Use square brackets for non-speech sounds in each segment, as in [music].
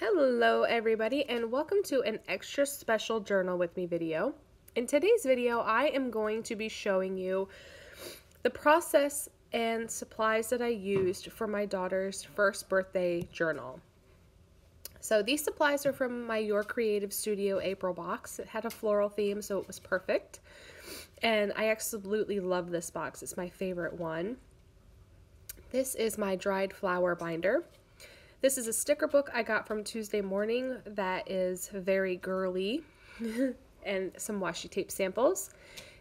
Hello everybody and welcome to an extra special journal with me video. In today's video I am going to be showing you the process and supplies that I used for my daughter's first birthday journal. So these supplies are from my Your Creative Studio April box. It had a floral theme so it was perfect and I absolutely love this box. It's my favorite one. This is my dried flower binder. This is a sticker book I got from Tuesday Morning that is very girly [laughs] and some washi tape samples.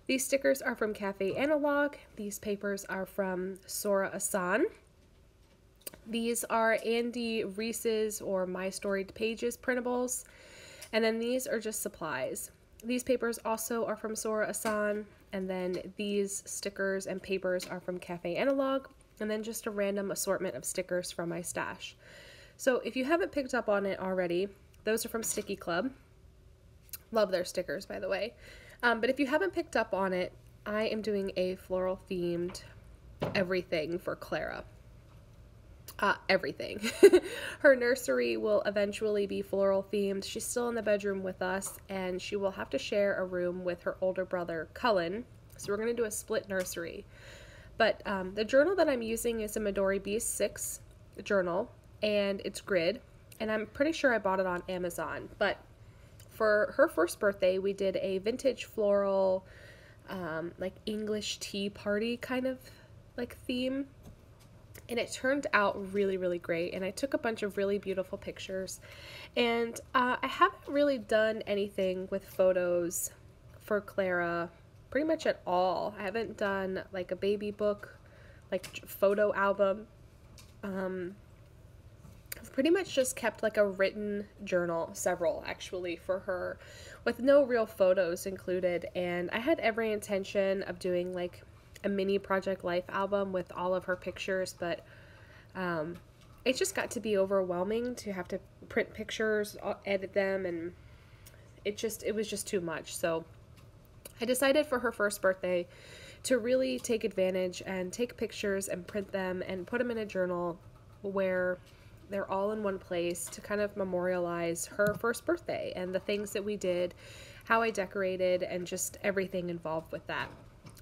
These stickers are from Cafe Analog. These papers are from Sora Ahsan. These are Andy Reese's or My Storied Pages printables. And then these are just supplies. These papers also are from Sora Ahsan. And then these stickers and papers are from Cafe Analog. And then just a random assortment of stickers from my stash. So if you haven't picked up on it already, those are from Stickii Club. Love their stickers, by the way. Um, but if you haven't picked up on it, I am doing a floral themed everything for Clara. Uh, everything. [laughs] Her nursery will eventually be floral themed. She's still in the bedroom with us, and she will have to share a room with her older brother, Cullen. So we're going to do a split nursery. But um, the journal that I'm using is a Midori B6 journal and it's grid and I'm pretty sure I bought it on Amazon but for her first birthday we did a vintage floral um, like English tea party kind of like theme and it turned out really really great and I took a bunch of really beautiful pictures and uh, I haven't really done anything with photos for Clara pretty much at all. I haven't done like a baby book like photo album um, pretty much just kept like a written journal, several actually, for her, with no real photos included. And I had every intention of doing like a mini Project Life album with all of her pictures, but um, it just got to be overwhelming to have to print pictures, uh, edit them, and it just it was just too much. So I decided for her first birthday to really take advantage and take pictures and print them and put them in a journal where they're all in one place to kind of memorialize her first birthday and the things that we did, how I decorated, and just everything involved with that.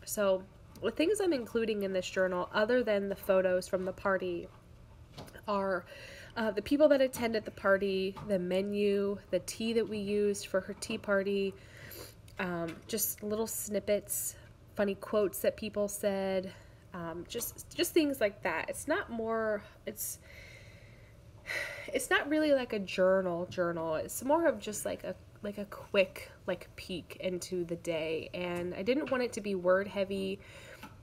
So, the things I'm including in this journal, other than the photos from the party, are uh, the people that attended the party, the menu, the tea that we used for her tea party, um, just little snippets, funny quotes that people said, um, just just things like that. It's not more. It's it's not really like a journal journal. It's more of just like a like a quick like peek into the day and I didn't want it to be word heavy.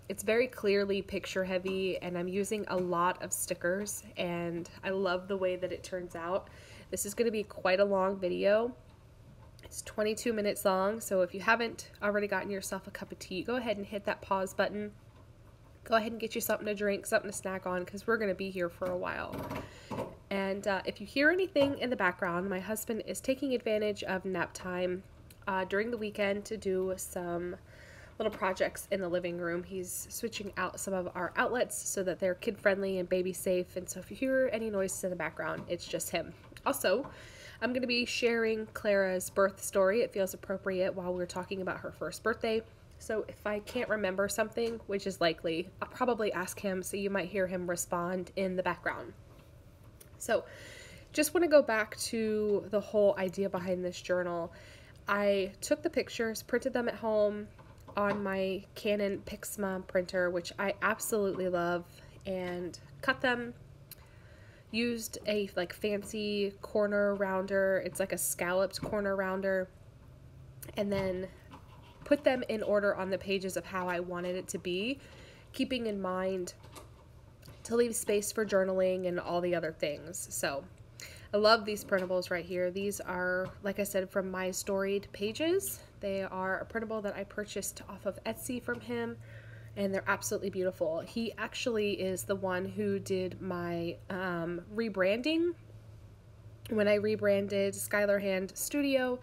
It's very clearly picture heavy and I'm using a lot of stickers and I love the way that it turns out. This is going to be quite a long video. It's 22 minutes long, so if you haven't already gotten yourself a cup of tea, go ahead and hit that pause button. Go ahead and get you something to drink, something to snack on, because we're going to be here for a while. And uh, if you hear anything in the background, my husband is taking advantage of nap time uh, during the weekend to do some little projects in the living room. He's switching out some of our outlets so that they're kid friendly and baby safe. And so if you hear any noises in the background, it's just him. Also, I'm going to be sharing Clara's birth story. It feels appropriate while we're talking about her first birthday. So if I can't remember something, which is likely, I'll probably ask him so you might hear him respond in the background. So just want to go back to the whole idea behind this journal. I took the pictures, printed them at home on my Canon Pixma printer, which I absolutely love, and cut them. Used a like fancy corner rounder. It's like a scalloped corner rounder. And then put them in order on the pages of how I wanted it to be, keeping in mind to leave space for journaling and all the other things. So I love these printables right here. These are, like I said, from My Storied Pages. They are a printable that I purchased off of Etsy from him, and they're absolutely beautiful. He actually is the one who did my um, rebranding. When I rebranded Skylar Hand Studio,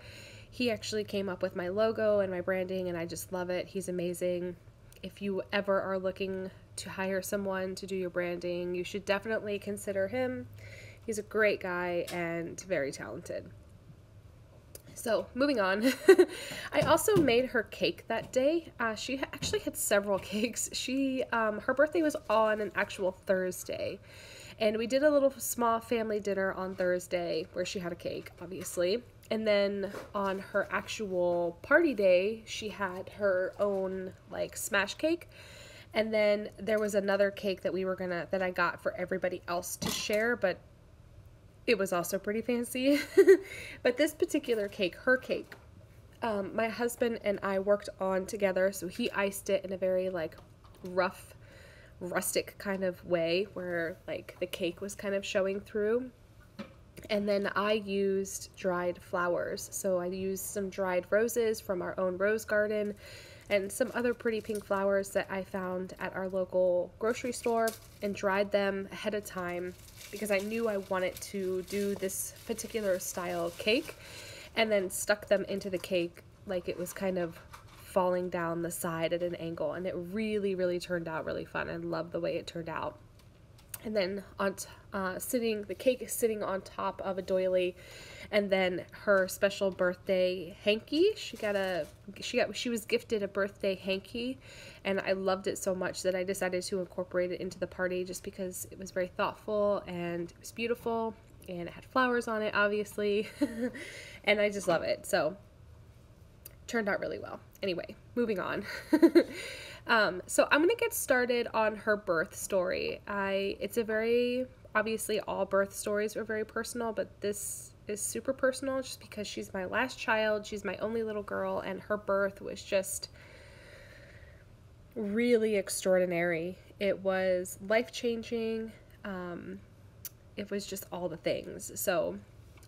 he actually came up with my logo and my branding, and I just love it. He's amazing. If you ever are looking to hire someone to do your branding, you should definitely consider him. He's a great guy and very talented. So, moving on. [laughs] I also made her cake that day. Uh, she actually had several [laughs] cakes. She, um, her birthday was on an actual Thursday. And we did a little small family dinner on Thursday where she had a cake, obviously. And then on her actual party day, she had her own like smash cake. And then there was another cake that we were gonna, that I got for everybody else to share, but it was also pretty fancy. [laughs] but this particular cake, her cake, um, my husband and I worked on together. So he iced it in a very like rough, rustic kind of way where like the cake was kind of showing through. And then I used dried flowers. So I used some dried roses from our own rose garden and some other pretty pink flowers that I found at our local grocery store and dried them ahead of time because I knew I wanted to do this particular style cake and then stuck them into the cake like it was kind of falling down the side at an angle and it really really turned out really fun. I love the way it turned out and then on uh, sitting the cake is sitting on top of a doily. And then her special birthday hanky she got a she got she was gifted a birthday hanky. And i loved it so much that i decided to incorporate it into the party just because it was very thoughtful and it was beautiful and it had flowers on it obviously. [laughs] And i just love it. So turned out really well. Anyway moving on [laughs] Um, so I'm gonna get started on her birth story. I it's a very obviously all birth stories are very personal, but this is super personal just because she's my last child. She's my only little girl, and her birth was just really extraordinary. It was life changing. Um, it was just all the things. So,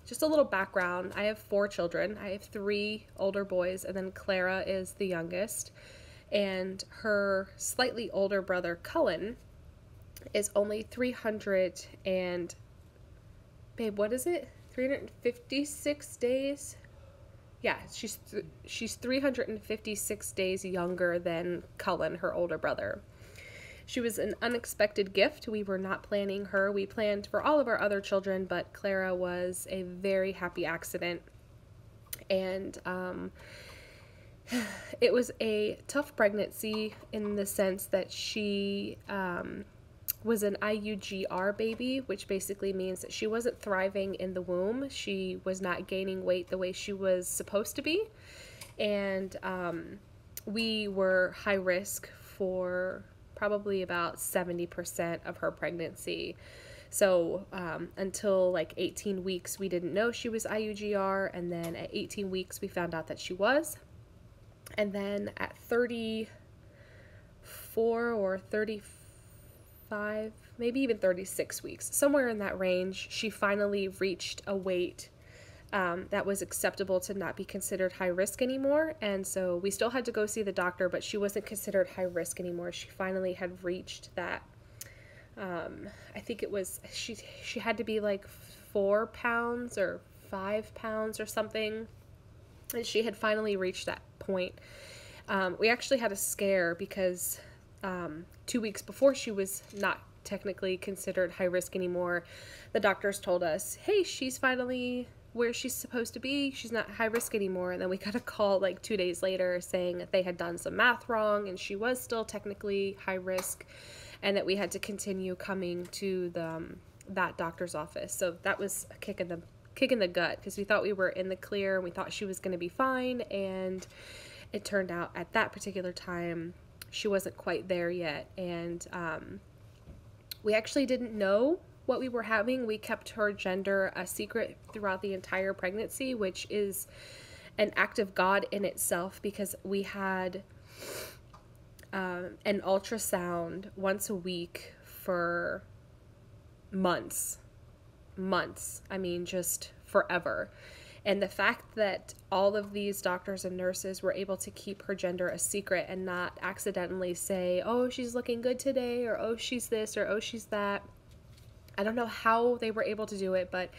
just a little background I have four children. I have three older boys, and then Clara is the youngest and her slightly older brother Cullen is only 300 and babe what is it? 356 days? Yeah she's th- she's 356 days younger than Cullen her older brother. She was an unexpected gift. We were not planning her. We planned for all of our other children but Clara was a very happy accident. And um, [sighs] it was a tough pregnancy in the sense that she um, was an IUGR baby, which basically means that she wasn't thriving in the womb. She was not gaining weight the way she was supposed to be. And um, we were high risk for probably about 70% of her pregnancy. So um, until like 18 weeks, we didn't know she was IUGR. And then at 18 weeks, we found out that she was. And then at 34 or 35, maybe even 36 weeks, somewhere in that range, she finally reached a weight um, that was acceptable to not be considered high risk anymore. And so we still had to go see the doctor, but she wasn't considered high risk anymore. She finally had reached that. Um, I think it was she. She had to be like four pounds or five pounds or something, and she had finally reached that point. Um, we actually had a scare because um, two weeks before she was not technically considered high risk anymore, the doctors told us, hey, she's finally where she's supposed to be. She's not high risk anymore. And then we got a call like two days later saying that they had done some math wrong and she was still technically high risk and that we had to continue coming to the, um, that doctor's office. So that was a kick in the kick in the gut because we thought we were in the clear and we thought she was going to be fine. And it turned out at that particular time, she wasn't quite there yet. And um, we actually didn't know what we were having. We kept her gender a secret throughout the entire pregnancy, which is an act of God in itself because we had um, an ultrasound once a week for months months. I mean, just forever. And the fact that all of these doctors and nurses were able to keep her gender a secret and not accidentally say, oh, she's looking good today, or oh, she's this, or oh, she's that. I don't know how they were able to do it, but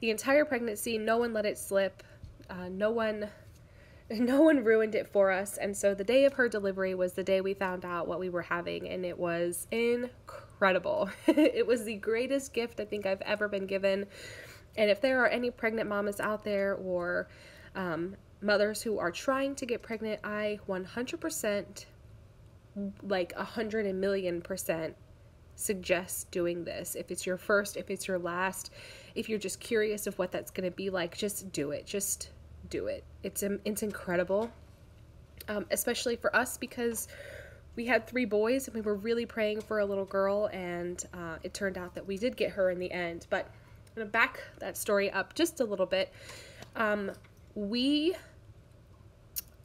the entire pregnancy, no one let it slip. Uh, no one. [laughs] No one ruined it for us. And so the day of her delivery was the day we found out what we were having, and it was incredible incredible. [laughs] it was the greatest gift I think I've ever been given. And if there are any pregnant mamas out there or um, mothers who are trying to get pregnant, I 100%, like a hundred and million percent, suggest doing this. If it's your first, if it's your last, if you're just curious of what that's going to be like, just do it. Just do it. It's it's incredible, um, especially for us because we had three boys and we were really praying for a little girl, and uh, it turned out that we did get her in the end. But I'm gonna back that story up just a little bit. Um, we,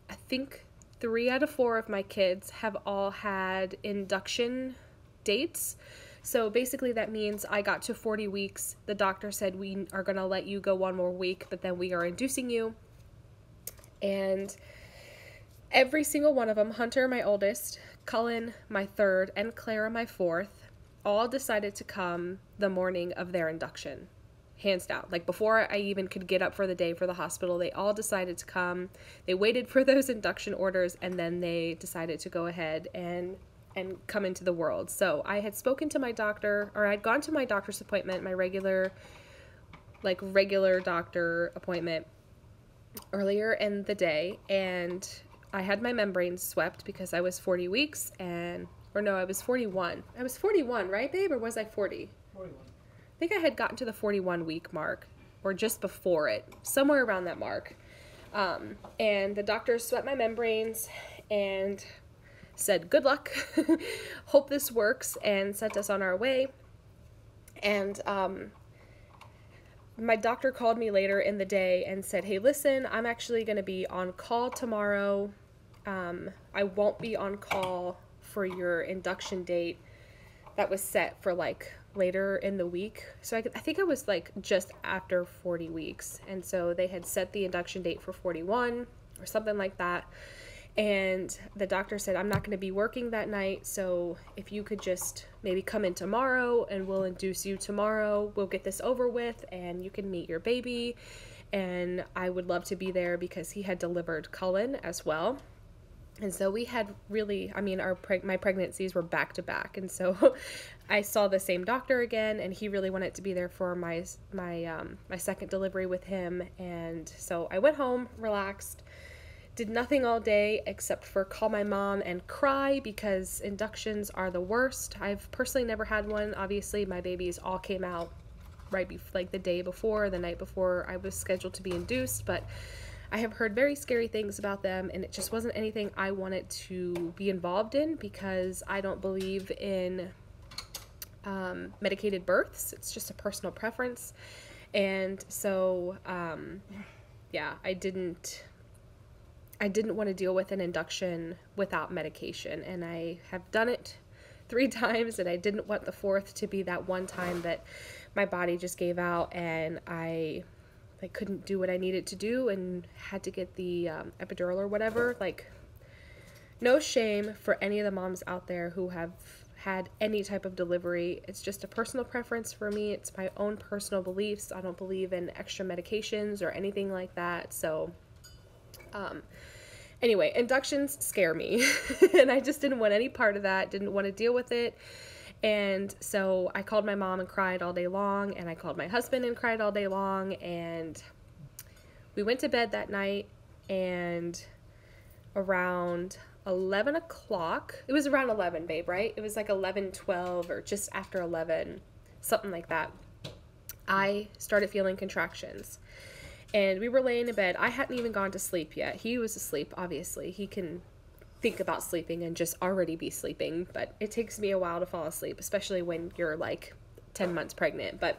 I think, three out of four of my kids have all had induction dates. So basically, that means I got to 40 weeks. The doctor said, We are going to let you go one more week, but then we are inducing you. And every single one of them, Hunter, my oldest, Cullen, my third, and Clara, my fourth, all decided to come the morning of their induction. Hands down. Like before I even could get up for the day for the hospital, they all decided to come. They waited for [laughs] those induction orders and then they decided to go ahead and and come into the world. So I had spoken to my doctor or I'd gone to my doctor's appointment, my regular like regular doctor appointment earlier in the day and I had my membranes swept because I was 40 weeks and, or no, I was 41. I was 41, right, babe? Or was I 40? 41. I think I had gotten to the 41 week mark or just before it, somewhere around that mark. Um, and the doctor swept my membranes and said, Good luck. [laughs] Hope this works, and sent us on our way. And um, my doctor called me later in the day and said, Hey, listen, I'm actually going to be on call tomorrow. Um, I won't be on call for your induction date that was set for like later in the week. So I, I think it was like just after 40 weeks. And so they had set the induction date for 41 or something like that. And the doctor said, I'm not going to be working that night. So if you could just maybe come in tomorrow and we'll induce you tomorrow, we'll get this over with and you can meet your baby. And I would love to be there because he had delivered Cullen as well. And so we had really, I mean, our preg- my pregnancies were back to back, and so [laughs] I saw the same doctor again, and he really wanted to be there for my my um, my second delivery with him. And so I went home, relaxed, did nothing all day except for call my mom and cry because inductions are the worst. I've personally never had one. Obviously, my babies all came out right before, like the day before, the night before I was scheduled to be induced, but I have heard very scary things about them and it just wasn't anything I wanted to be involved in because I don't believe in um, medicated births. It's just a personal preference. And so, um, yeah, I didn't I didn't want to deal with an induction without medication, and I have done it three [laughs] times, and I didn't want the fourth to be that one time that my body just gave out and I I couldn't do what I needed to do and had to get the um, epidural or whatever. Like, no shame for any of the moms out there who have had any type of delivery. It's just a personal preference for me. It's my own personal beliefs. I don't believe in extra medications or anything like that. So, um, Anyway, inductions scare me, [laughs] and I just didn't want any part of that, didn't want to deal with it. And so I called my mom and cried all day long, and I called my husband and cried all day long, and we went to bed that night, and around 11 o'clock, it was around 11, babe, right? It was like 11, 12, or just after 11, something like that. I started feeling contractions and we were laying in bed. I hadn't even gone to sleep yet. He was asleep, obviously. He can think about sleeping and just already be sleeping, but it takes me a while to fall asleep, especially when you're like 10 months pregnant. But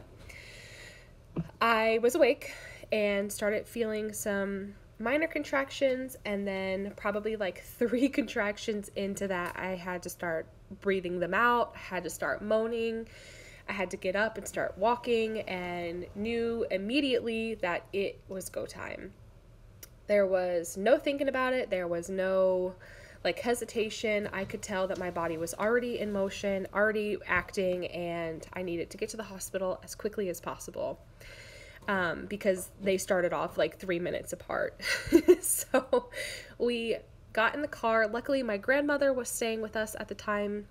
I was awake and started feeling some minor contractions, and then probably like [laughs] three contractions into that, I had to start breathing them out, had to start moaning I had to get up and start walking and knew immediately that it was go time. There was no thinking about it, there was no like hesitation. I could tell that my body was already in motion, already acting, and I needed to get to the hospital as quickly as possible. Um, because they started off like three minutes apart. [laughs] so we got in the car. Luckily, my grandmother was staying with us at the time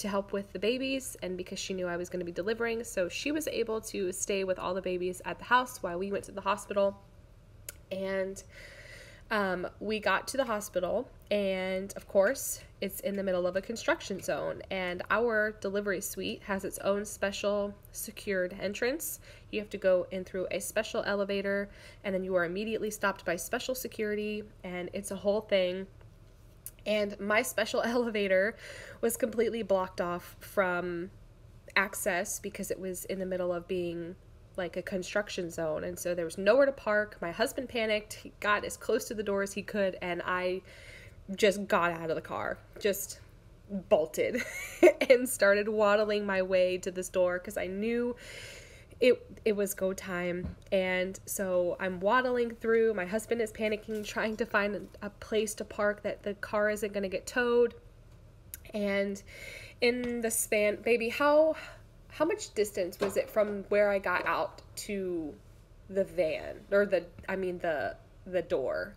to help with the babies and because she knew I was going to be delivering. So she was able to stay with all the babies at the house while we went to the hospital. And um, we got to the hospital, and of course, it's in the middle of a construction zone. And our delivery suite has its own special secured entrance. You have to go in through a special elevator, and then you are immediately stopped by special security, and it's a whole thing. And my special [laughs] elevator was completely blocked off from access because it was in the middle of being like a construction zone. And so there was nowhere to park. My husband panicked. He got as close to the door as he could and i just got out of the car. Just bolted [laughs] and started waddling my way to this door because i knew it it was go time and so i'm waddling through my husband is panicking trying to find a place to park that the car isn't going to get towed and in the span baby how how much distance was it from where I got out to the van or the I mean the the door?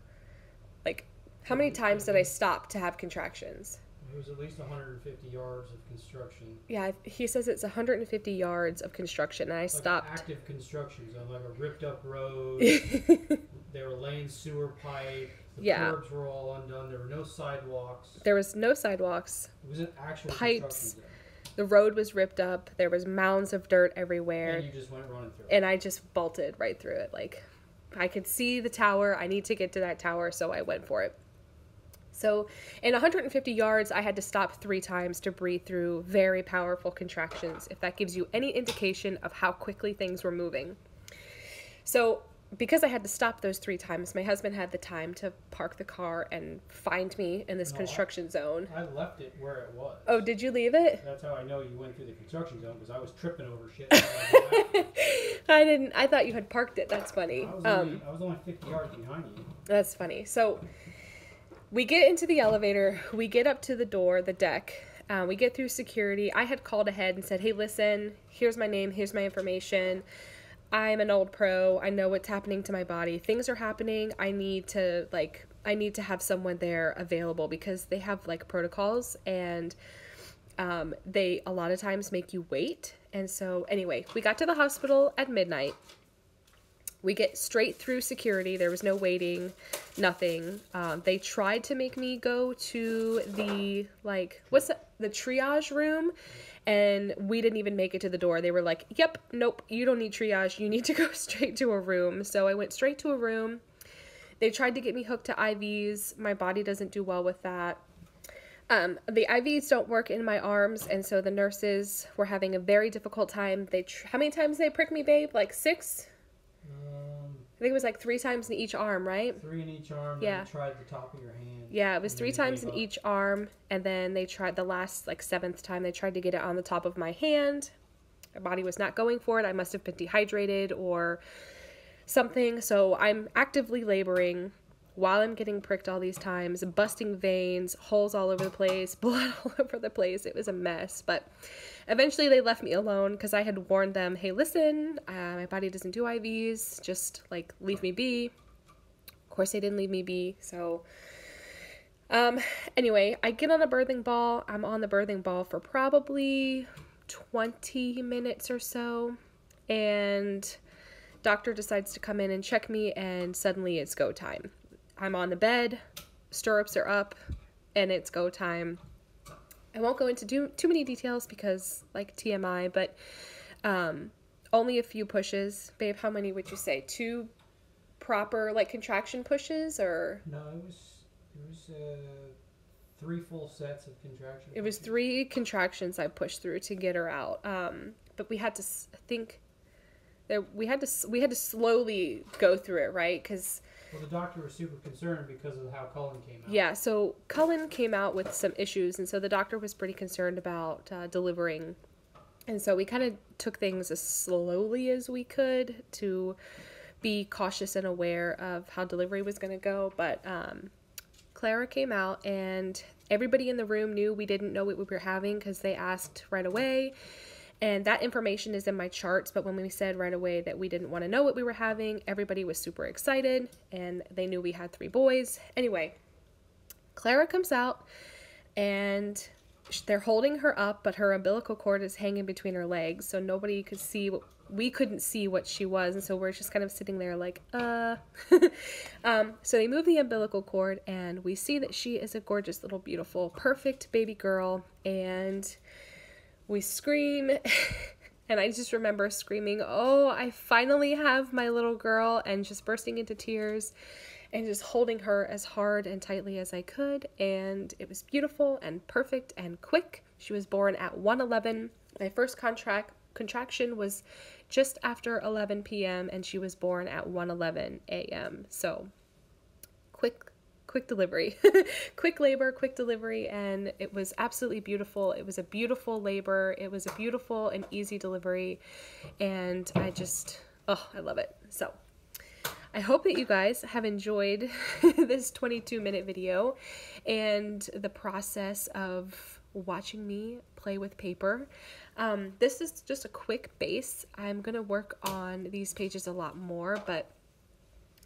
Like how many times did I stop to have contractions? It was at least 150 yards of construction. Yeah, he says it's 150 yards of construction, and I like stopped. Active construction zone, like a ripped up road. [laughs] they were laying sewer pipe. The Yeah. curbs were all undone. There were no sidewalks. there was no sidewalks. It was an actual Pipes. The road was ripped up. There was mounds of dirt everywhere. And you just went running through. it. and I just bolted right through it. Like, I could see the tower. I need to get to that tower, so I went for it. So, in 150 yards, I had to stop three times to breathe through very powerful contractions, if that gives you any indication of how quickly things were moving. So, because I had to stop those three times, my husband had the time to park the car and find me in this No, I- construction zone. I left it where it was. Oh, did you leave it? That's how I know you went through the construction zone because I was tripping over shit. [laughs] [laughs] I didn't. I thought you had parked it. That's funny. I was, Um, only, I was only 50 yards behind you. That's funny. So we get into the elevator, we get up to the door, the deck, uh, we get through security. I had called ahead and said, hey, listen, here's my name, here's my information. I'm an old pro. I know what's happening to my body. Things are happening. I need to, like, I need to have someone there available because they have, like, protocols and um, they a lot of times make you wait. And so, anyway, we got to the hospital at midnight. We get straight through security. There was no waiting, nothing. Um, they tried to make me go to the like what's the triage room, and we didn't even make it to the door. They were like, "Yep, nope, you don't need triage. You need to [laughs] go straight to a room." So I went straight to a room. They tried to get me hooked to IVs. My body doesn't do well with that. Um, the IVs don't work in my arms, and so the nurses were having a very difficult time. They how many times they prick me, babe? Like six? I think it was like three times in each arm, right? three in each arm. Yeah. Tried the top of your hand. Yeah, it was three times in up. each arm, and then they tried the last like seventh time they tried to get it on the top of my hand. My body was not going for it. I must have been dehydrated or something. So I'm actively laboring while I'm getting pricked all these times, busting veins, holes all over the place, [laughs] blood all over the place. It was a mess, but eventually they left me alone because I had warned them, "Hey, listen, uh, my body doesn't do IVs. Just like leave me be." Of course, they didn't leave me be. So, um, anyway, I get on a birthing ball. I'm on the birthing ball for probably 20 minutes or so, and doctor decides to come in and check me, and suddenly it's go time. I'm on the bed, stirrups are up, and it's go time. I won't go into too, too many details because, like TMI, but um, only a few pushes. Babe, how many would you say? Two proper, like, contraction pushes, or No, it was it was uh, three full sets of contraction. it was three contractions I pushed through to get her out. Um, but we had to think that we had to we had to slowly go through it, right? Because Well, the doctor was super concerned because of how Cullen came out. Yeah, so Cullen came out with some issues, and so the doctor was pretty concerned about uh, delivering. And so we kind of took things as slowly as we could to be cautious and aware of how delivery was going to go. But um, Clara came out, and everybody in the room knew we didn't know what we were having because they asked right away. And that information is in my charts, but when we said right away that we didn't want to know what we were having, everybody was super excited and they knew we had three boys. Anyway, Clara comes out and they're holding her up, but her umbilical cord is hanging between her legs, so nobody could see. What, we couldn't see what she was, and so we're just kind of sitting there like, uh. [laughs] um, so they move the umbilical cord, and we see that she is a gorgeous little, beautiful, perfect baby girl, and we scream. [laughs] and I just remember screaming, Oh, I finally have my little girl, and just bursting into tears and just holding her as hard and tightly as I could. And it was beautiful and perfect and quick. She was born at 111. My first contract contraction was just after 11 p.m. and she was born at 111 a.m. So quick delivery. [laughs] quick labor, quick delivery and it was absolutely beautiful. It was a beautiful labor. It was a beautiful and easy delivery and I just oh, I love it. So I hope that you guys have enjoyed [laughs] this 22 minute video and the process of watching me play with paper. Um, this is just a quick base. I'm going to work on these pages a lot more, but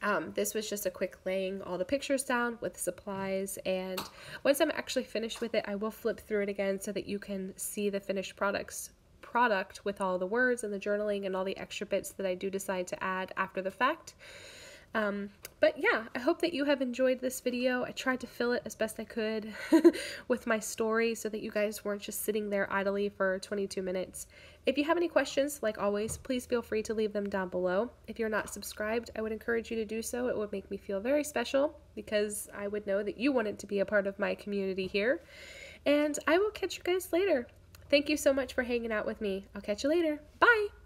um, this was just a quick laying all the pictures down with supplies and once I'm actually finished with it I will flip through it again so that you can see the finished products product with all the words and the journaling and all the extra bits that I do decide to add after the fact. Um, but yeah, I hope that you have enjoyed this video. I tried to fill it as best I could [laughs] with my story so that you guys weren't just sitting there idly for 22 minutes. If you have any questions, like always, please feel free to leave them down below. If you're not subscribed, I would encourage you to do so. It would make me feel very special because I would know that you wanted to be a part of my community here. And I will catch you guys later. Thank you so much for hanging out with me. I'll catch you later. Bye!